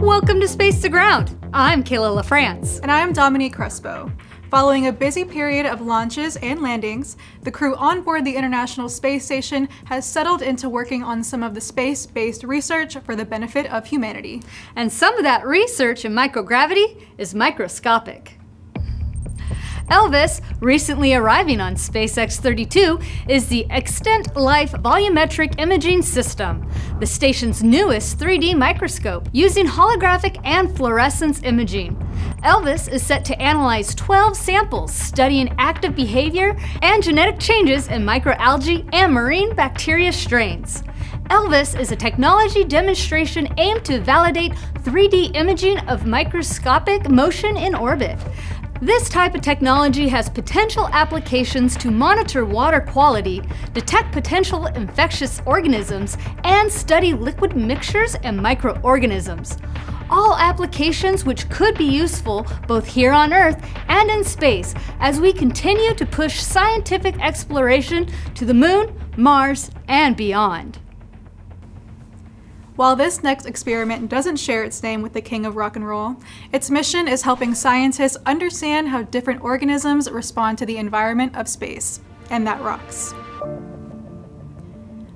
Welcome to Space to Ground. I'm Kayla LaFrance. And I'm Dominique Crespo. Following a busy period of launches and landings, the crew on board the International Space Station has settled into working on some of the space-based research for the benefit of humanity. And some of that research in microgravity is microscopic. Elvis, recently arriving on SpaceX 32, is the Extant Life Volumetric Imaging System, the station's newest 3D microscope using holographic and fluorescence imaging. Elvis is set to analyze 12 samples studying active behavior and genetic changes in microalgae and marine bacteria strains. Elvis is a technology demonstration aimed to validate 3D imaging of microscopic motion in orbit. This type of technology has potential applications to monitor water quality, detect potential infectious organisms, and study liquid mixtures and microorganisms. All applications which could be useful both here on Earth and in space as we continue to push scientific exploration to the Moon, Mars, and beyond. While this next experiment doesn't share its name with the king of rock and roll, its mission is helping scientists understand how different organisms respond to the environment of space. And that rocks.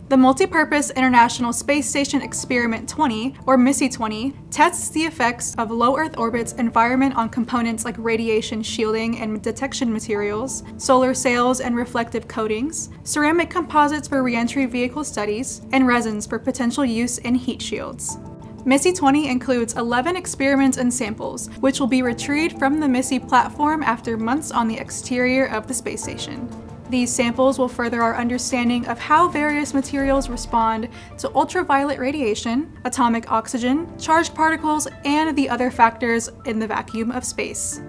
The Multipurpose International Space Station Experiment 20, or MISSE 20, tests the effects of low Earth orbit's environment on components like radiation shielding and detection materials, solar sails and reflective coatings, ceramic composites for reentry vehicle studies, and resins for potential use in heat shields. MISSE 20 includes 11 experiments and samples, which will be retrieved from the MISSE platform after months on the exterior of the space station. These samples will further our understanding of how various materials respond to ultraviolet radiation, atomic oxygen, charged particles, and the other factors in the vacuum of space.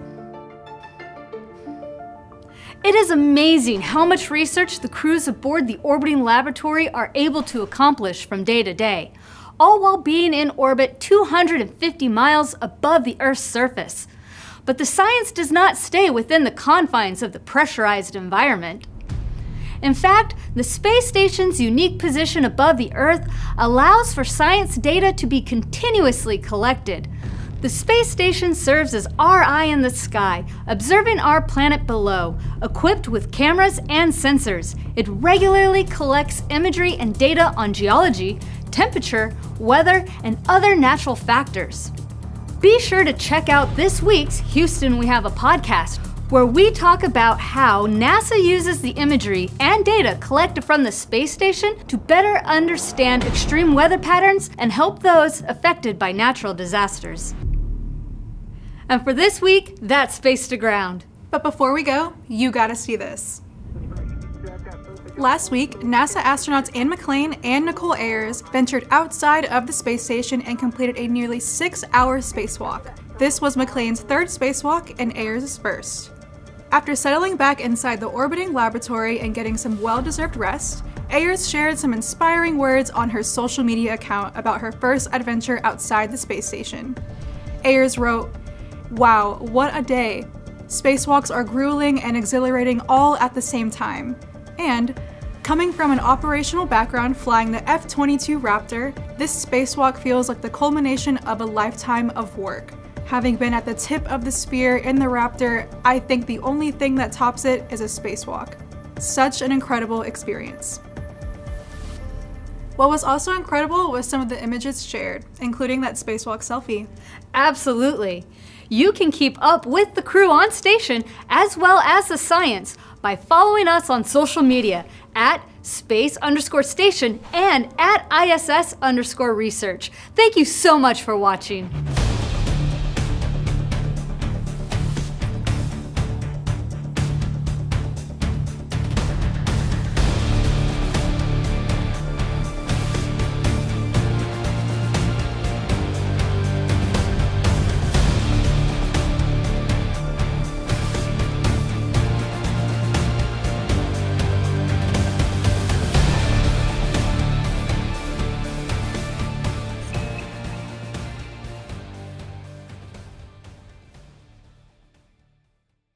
It is amazing how much research the crews aboard the orbiting laboratory are able to accomplish from day to day, all while being in orbit 250 miles above the Earth's surface. But the science does not stay within the confines of the pressurized environment. In fact, the space station's unique position above the Earth allows for science data to be continuously collected. The space station serves as our eye in the sky, observing our planet below. Equipped with cameras and sensors, it regularly collects imagery and data on geology, temperature, weather, and other natural factors. Be sure to check out this week's Houston We Have a Podcast, where we talk about how NASA uses the imagery and data collected from the space station to better understand extreme weather patterns and help those affected by natural disasters. And for this week, that's Space to Ground. But before we go, you gotta see this. Last week, NASA astronauts Anne McClain and Nicole Ayers ventured outside of the space station and completed a nearly six hour spacewalk. This was McClain's third spacewalk and Ayers' first. After settling back inside the orbiting laboratory and getting some well deserved rest, Ayers shared some inspiring words on her social media account about her first adventure outside the space station. Ayers wrote, Wow, what a day! Spacewalks are grueling and exhilarating all at the same time. And, coming from an operational background flying the F 22 Raptor, this spacewalk feels like the culmination of a lifetime of work. Having been at the tip of the spear in the Raptor, I think the only thing that tops it is a spacewalk. Such an incredible experience. What was also incredible was some of the images shared, including that spacewalk selfie. Absolutely. You can keep up with the crew on station as well as the science by following us on social media at space underscore station and at ISS underscore research. Thank you so much for watching.